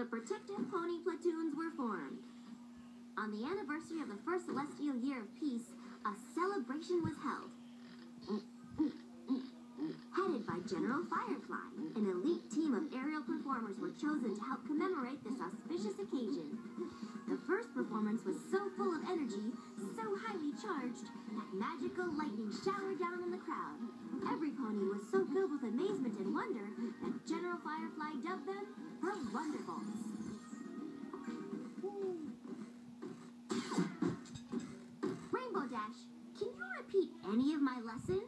the protective pony platoons were formed. On the anniversary of the first celestial year of peace, a celebration was held. Headed by General Firefly, an elite team of aerial performers were chosen to help commemorate this auspicious occasion. The first performance was so full of energy, so highly charged, that magical lightning showered down on the crowd. Firefly dubbed them the Wonderbolts. Rainbow Dash, can you repeat any of my lesson?